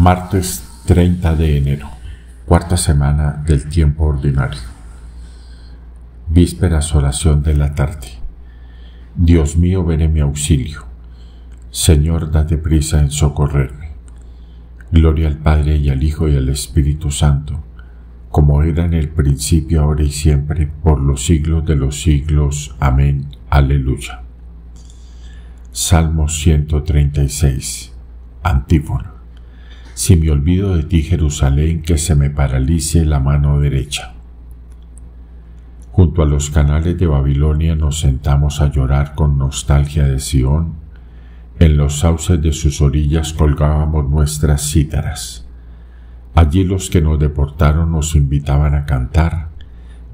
Martes 30 de enero, cuarta semana del tiempo ordinario. Vísperas oración de la tarde. Dios mío, ven en mi auxilio. Señor, date prisa en socorrerme. Gloria al Padre y al Hijo y al Espíritu Santo, como era en el principio, ahora y siempre, por los siglos de los siglos. Amén. Aleluya. Salmo 136. Antífona. Si me olvido de ti, Jerusalén, que se me paralice la mano derecha. Junto a los canales de Babilonia nos sentamos a llorar con nostalgia de Sión. En los sauces de sus orillas colgábamos nuestras cítaras. Allí los que nos deportaron nos invitaban a cantar,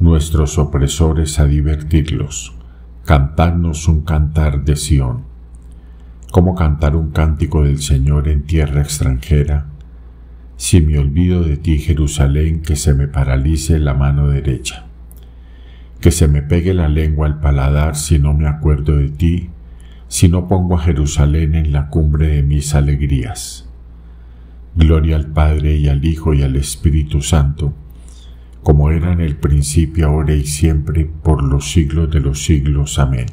nuestros opresores a divertirlos. Cantadnos un cantar de Sión. ¿Cómo cantar un cántico del Señor en tierra extranjera? Si me olvido de ti, Jerusalén, que se me paralice la mano derecha, que se me pegue la lengua al paladar si no me acuerdo de ti, si no pongo a Jerusalén en la cumbre de mis alegrías. Gloria al Padre y al Hijo y al Espíritu Santo, como era en el principio, ahora y siempre, por los siglos de los siglos. Amén.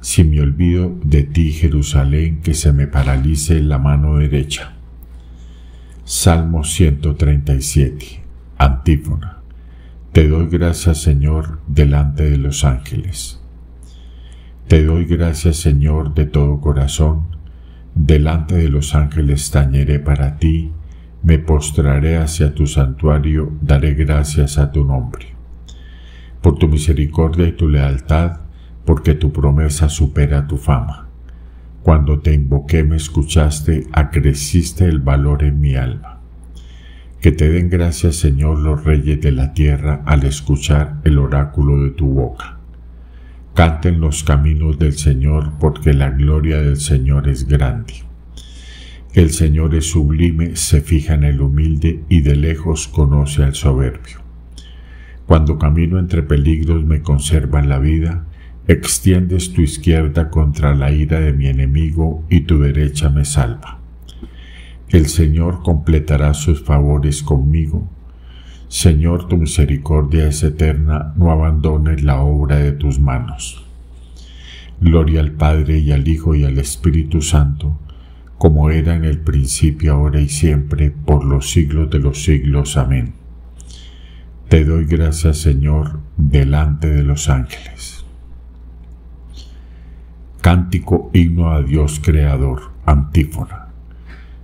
Si me olvido de ti, Jerusalén, que se me paralice la mano derecha Salmo 137. Antífona. Te doy gracias, Señor, delante de los ángeles. Te doy gracias, Señor, de todo corazón. Delante de los ángeles tañeré para ti, me postraré hacia tu santuario, daré gracias a tu nombre. Por tu misericordia y tu lealtad, porque tu promesa supera tu fama. Cuando te invoqué me escuchaste, acreciste el valor en mi alma. Que te den gracias, Señor, los reyes de la tierra al escuchar el oráculo de tu boca. Canten los caminos del Señor, porque la gloria del Señor es grande. El Señor es sublime, se fija en el humilde y de lejos conoce al soberbio. Cuando camino entre peligros me conservan la vida, Extiendes tu izquierda contra la ira de mi enemigo y tu derecha me salva. El Señor completará sus favores conmigo. Señor, tu misericordia es eterna, no abandones la obra de tus manos. Gloria al Padre y al Hijo y al Espíritu Santo, como era en el principio, ahora y siempre, por los siglos de los siglos. Amén. Te doy gracias, Señor, delante de los ángeles. Cántico himno a Dios Creador, antífona.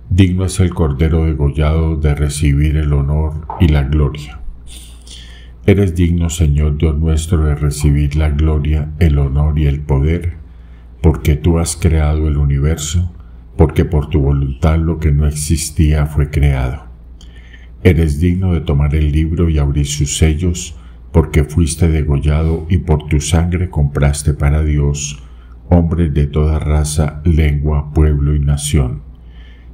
Digno es el Cordero degollado de recibir el honor y la gloria. Eres digno, Señor Dios nuestro, de recibir la gloria, el honor y el poder, porque tú has creado el universo, porque por tu voluntad lo que no existía fue creado. Eres digno de tomar el libro y abrir sus sellos, porque fuiste degollado y por tu sangre compraste para Dios hombres de toda raza, lengua, pueblo y nación,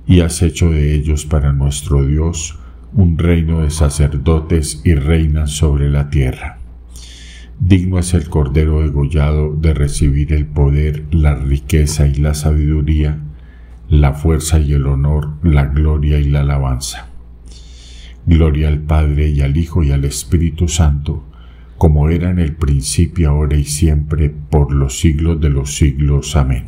y has hecho de ellos para nuestro Dios un reino de sacerdotes y reinas sobre la tierra. Digno es el Cordero degollado de recibir el poder, la riqueza y la sabiduría, la fuerza y el honor, la gloria y la alabanza. Gloria al Padre y al Hijo y al Espíritu Santo, como era en el principio, ahora y siempre, por los siglos de los siglos. Amén.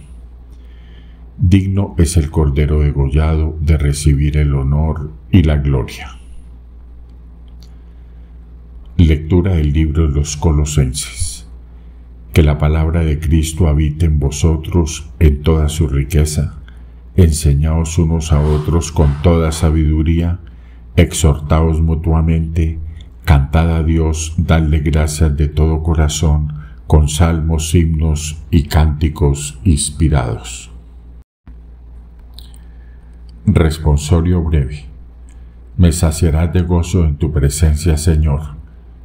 Digno es el Cordero degollado de recibir el honor y la gloria. Lectura del libro de los Colosenses. Que la palabra de Cristo habite en vosotros en toda su riqueza. Enseñaos unos a otros con toda sabiduría, exhortaos mutuamente, Cantad a Dios, dadle gracias de todo corazón, con salmos, himnos y cánticos inspirados. Responsorio breve. Me saciarás de gozo en tu presencia, Señor.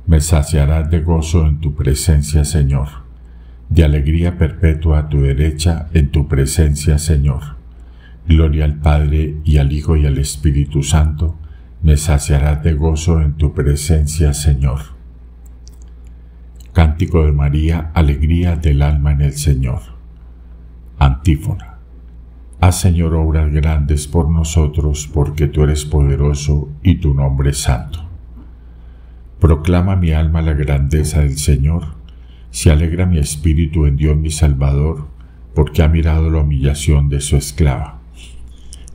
Me saciarás de gozo en tu presencia, Señor. De alegría perpetua a tu derecha en tu presencia, Señor. Gloria al Padre y al Hijo y al Espíritu Santo me saciarás de gozo en tu presencia, Señor. Cántico de María, alegría del alma en el Señor. Antífona. Haz, Señor, obras grandes por nosotros, porque tú eres poderoso y tu nombre es santo. Proclama mi alma la grandeza del Señor, se alegra mi espíritu en Dios mi Salvador, porque ha mirado la humillación de su esclava.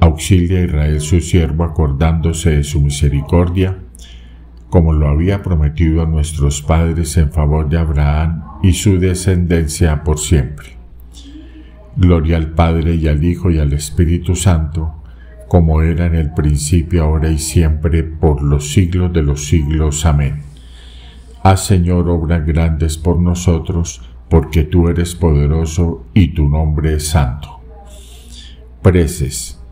Auxilia a Israel su siervo acordándose de su misericordia, como lo había prometido a nuestros padres en favor de Abraham y su descendencia por siempre. Gloria al Padre y al Hijo y al Espíritu Santo, como era en el principio, ahora y siempre, por los siglos de los siglos. Amén. Haz, Señor, obras grandes por nosotros, porque tú eres poderoso y tu nombre es santo. Preces.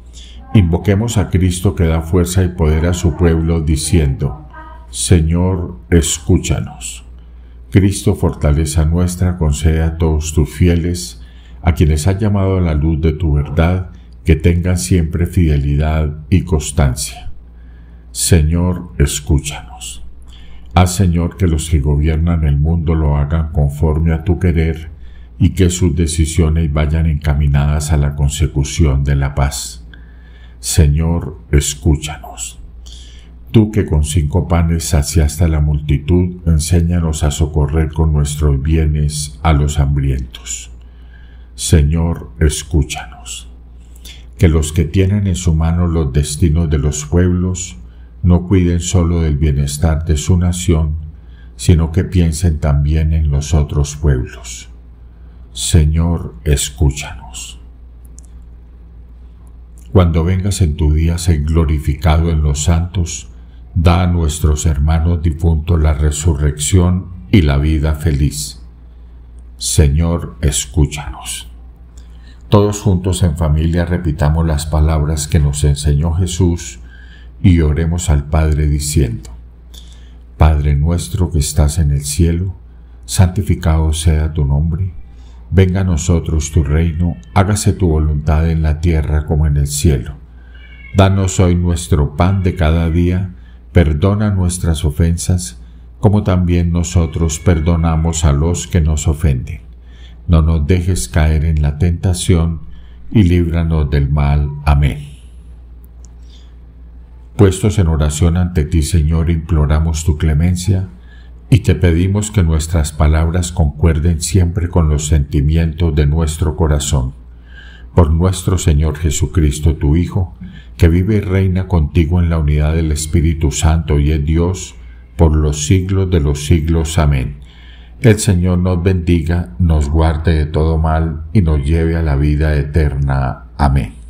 Invoquemos a Cristo que da fuerza y poder a su pueblo, diciendo, Señor, escúchanos. Cristo, fortaleza nuestra, concede a todos tus fieles, a quienes has llamado a la luz de tu verdad, que tengan siempre fidelidad y constancia. Señor, escúchanos. Haz, Señor, que los que gobiernan el mundo lo hagan conforme a tu querer y que sus decisiones vayan encaminadas a la consecución de la paz. Señor, escúchanos. Tú que con cinco panes saciaste a la multitud, enséñanos a socorrer con nuestros bienes a los hambrientos. Señor, escúchanos que los que tienen en su mano los destinos de los pueblos no cuiden solo del bienestar de su nación, sino que piensen también en los otros pueblos. Señor, escúchanos. Cuando vengas en tu día ser glorificado en los santos, da a nuestros hermanos difuntos la resurrección y la vida feliz. Señor, escúchanos. Todos juntos en familia repitamos las palabras que nos enseñó Jesús y oremos al Padre diciendo, Padre nuestro que estás en el cielo, santificado sea tu nombre, venga a nosotros tu reino, hágase tu voluntad en la tierra como en el cielo. Danos hoy nuestro pan de cada día, perdona nuestras ofensas, como también nosotros perdonamos a los que nos ofenden no nos dejes caer en la tentación y líbranos del mal. Amén. Puestos en oración ante ti, Señor, imploramos tu clemencia y te pedimos que nuestras palabras concuerden siempre con los sentimientos de nuestro corazón. Por nuestro Señor Jesucristo, tu Hijo, que vive y reina contigo en la unidad del Espíritu Santo y es Dios, por los siglos de los siglos. Amén. El Señor nos bendiga, nos guarde de todo mal y nos lleve a la vida eterna. Amén.